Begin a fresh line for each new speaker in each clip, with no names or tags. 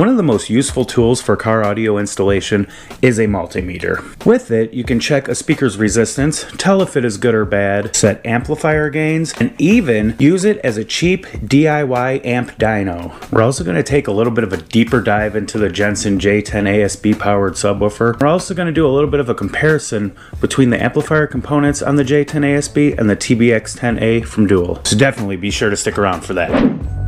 One of the most useful tools for car audio installation is a multimeter. With it, you can check a speaker's resistance, tell if it is good or bad, set amplifier gains, and even use it as a cheap DIY amp dyno. We're also going to take a little bit of a deeper dive into the Jensen J10 ASB powered subwoofer. We're also going to do a little bit of a comparison between the amplifier components on the J10 ASB and the TBX10A from Dual. So definitely be sure to stick around for that.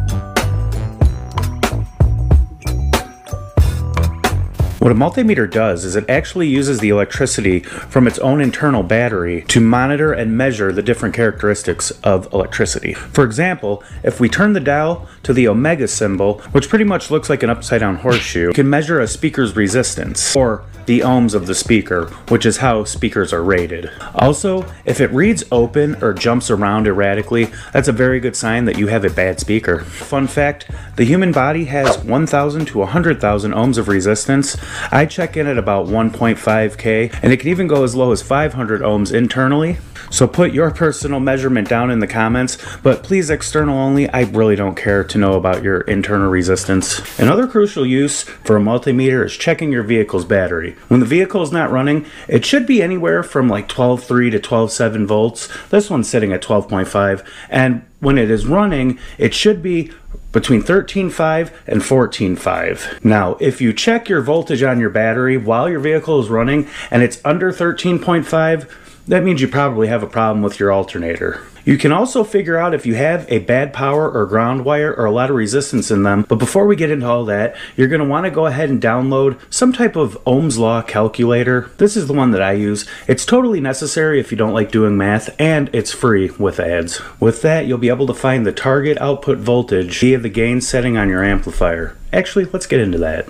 What a multimeter does is it actually uses the electricity from its own internal battery to monitor and measure the different characteristics of electricity. For example, if we turn the dial to the omega symbol, which pretty much looks like an upside down horseshoe, we can measure a speaker's resistance, or the ohms of the speaker, which is how speakers are rated. Also, if it reads open or jumps around erratically, that's a very good sign that you have a bad speaker. Fun fact, the human body has 1,000 to 100,000 ohms of resistance, I check in at about 1.5K, and it can even go as low as 500 ohms internally. So put your personal measurement down in the comments, but please external only. I really don't care to know about your internal resistance. Another crucial use for a multimeter is checking your vehicle's battery. When the vehicle is not running, it should be anywhere from like 12.3 to 12.7 volts. This one's sitting at 12.5, and when it is running, it should be between 13.5 and 14.5. Now, if you check your voltage on your battery while your vehicle is running and it's under 13.5, that means you probably have a problem with your alternator. You can also figure out if you have a bad power or ground wire or a lot of resistance in them. But before we get into all that, you're going to want to go ahead and download some type of Ohm's Law calculator. This is the one that I use. It's totally necessary if you don't like doing math and it's free with ads. With that, you'll be able to find the target output voltage via the gain setting on your amplifier. Actually, let's get into that.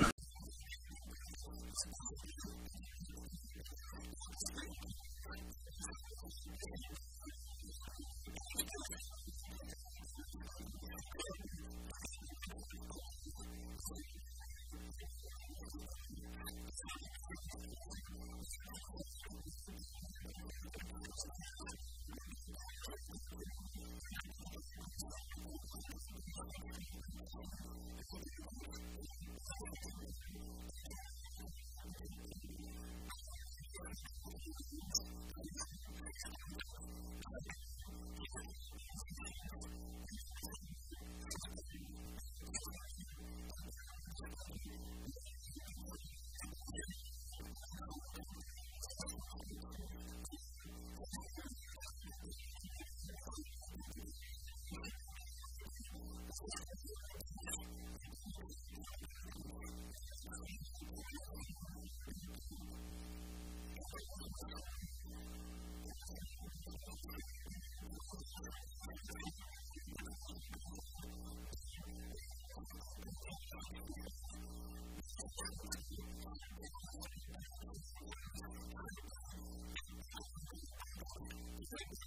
things.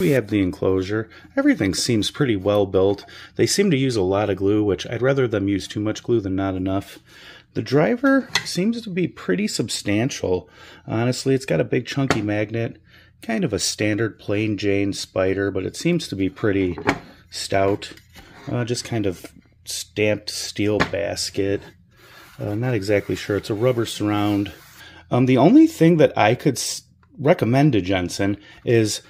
We have the enclosure. Everything seems pretty well built. They seem to use a lot of glue, which I'd rather them use too much glue than not enough. The driver seems to be pretty substantial. Honestly, it's got a big chunky magnet, kind of a standard plain Jane spider, but it seems to be pretty stout. Uh, just kind of stamped steel basket. Uh, not exactly sure. It's a rubber surround. Um, the only thing that I could recommend to Jensen is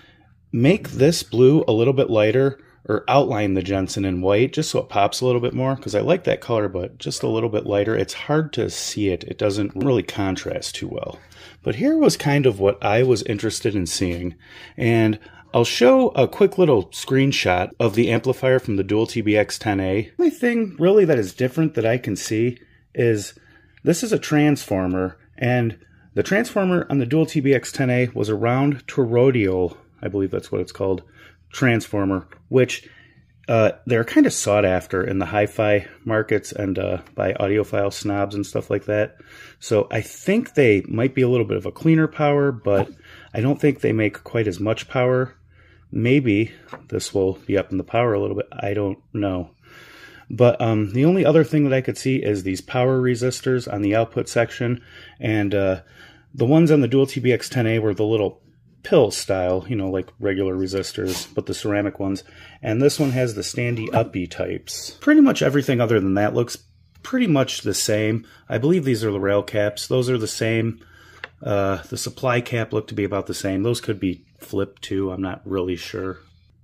make this blue a little bit lighter or outline the Jensen in white just so it pops a little bit more because I like that color but just a little bit lighter. It's hard to see it. It doesn't really contrast too well. But here was kind of what I was interested in seeing and I'll show a quick little screenshot of the amplifier from the Dual TBX 10A. The only thing really that is different that I can see is this is a transformer and the transformer on the Dual TBX 10A was a round toroidal, I believe that's what it's called, transformer, which uh, they're kind of sought after in the hi-fi markets and uh, by audiophile snobs and stuff like that. So I think they might be a little bit of a cleaner power, but I don't think they make quite as much power. Maybe this will be up in the power a little bit. I don't know. But um, the only other thing that I could see is these power resistors on the output section. And uh, the ones on the Dual TBX 10A were the little pill style, you know, like regular resistors, but the ceramic ones. And this one has the standy uppy types. Pretty much everything other than that looks pretty much the same. I believe these are the rail caps. Those are the same. Uh, the supply cap looked to be about the same. Those could be flipped too. I'm not really sure.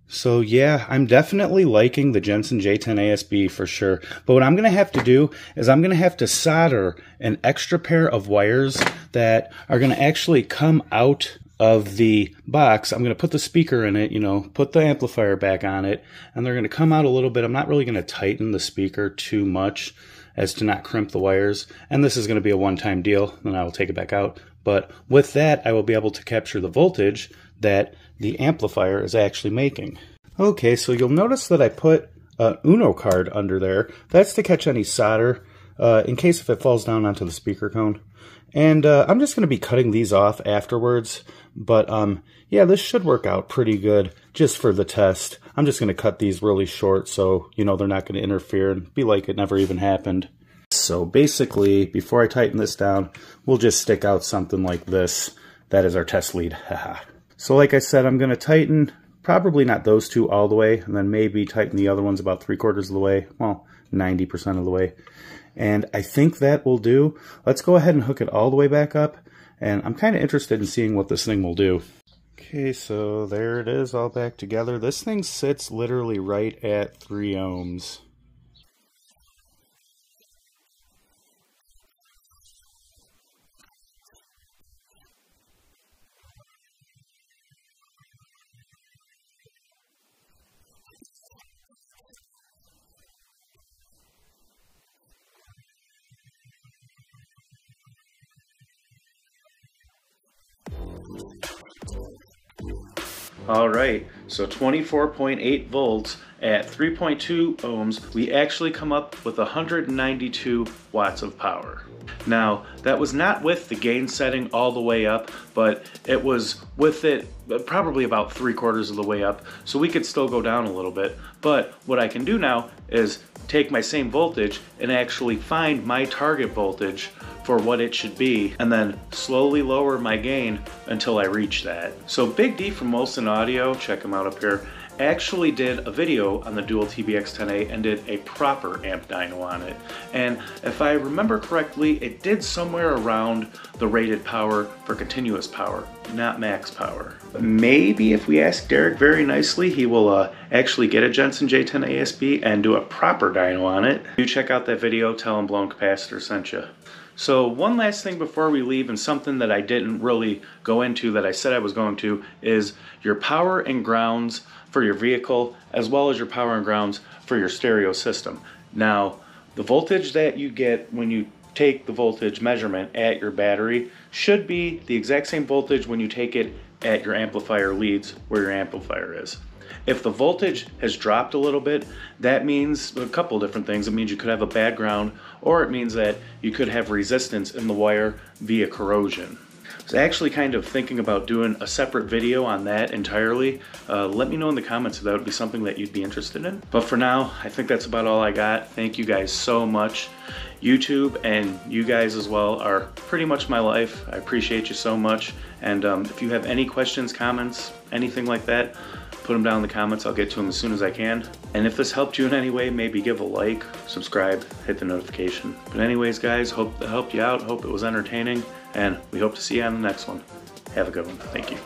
So yeah, I'm definitely liking the Jensen J10 ASB for sure. But what I'm going to have to do is I'm going to have to solder an extra pair of wires that are going to actually come out of the box. I'm going to put the speaker in it, you know, put the amplifier back on it, and they're going to come out a little bit. I'm not really going to tighten the speaker too much as to not crimp the wires. And this is going to be a one-time deal, then I will take it back out. But with that, I will be able to capture the voltage that the amplifier is actually making. Okay, so you'll notice that I put a Uno card under there. That's to catch any solder uh, in case if it falls down onto the speaker cone. And uh, I'm just going to be cutting these off afterwards. But um, yeah, this should work out pretty good just for the test. I'm just going to cut these really short so, you know, they're not going to interfere and be like it never even happened. So basically, before I tighten this down, we'll just stick out something like this. That is our test lead. So like I said, I'm going to tighten probably not those two all the way, and then maybe tighten the other ones about three quarters of the way, well, 90% of the way. And I think that will do. Let's go ahead and hook it all the way back up, and I'm kind of interested in seeing what this thing will do. Okay, so there it is all back together. This thing sits literally right at 3 ohms. All right, so 24.8 volts at 3.2 ohms, we actually come up with 192 watts of power. Now, that was not with the gain setting all the way up, but it was with it uh, probably about three quarters of the way up, so we could still go down a little bit. But what I can do now is take my same voltage and actually find my target voltage for what it should be and then slowly lower my gain until I reach that. So Big D from Molson Audio, check him out up here, actually did a video on the Dual TBX 10A and did a proper amp dyno on it. And if I remember correctly, it did somewhere around the rated power for continuous power, not max power. Maybe if we ask Derek very nicely, he will uh, actually get a Jensen J10 ASB and do a proper dyno on it. You check out that video, tell him Blown Capacitor sent you. So one last thing before we leave and something that I didn't really go into that I said I was going to is your power and grounds for your vehicle as well as your power and grounds for your stereo system. Now the voltage that you get when you take the voltage measurement at your battery should be the exact same voltage when you take it at your amplifier leads where your amplifier is. If the voltage has dropped a little bit, that means a couple different things. It means you could have a bad ground, or it means that you could have resistance in the wire via corrosion. I was actually kind of thinking about doing a separate video on that entirely. Uh, let me know in the comments if that would be something that you'd be interested in. But for now, I think that's about all I got. Thank you guys so much. YouTube and you guys as well are pretty much my life. I appreciate you so much. And um, if you have any questions, comments, anything like that, put them down in the comments. I'll get to them as soon as I can. And if this helped you in any way, maybe give a like, subscribe, hit the notification. But anyways, guys, hope that helped you out. Hope it was entertaining. And we hope to see you on the next one. Have a good one. Thank you.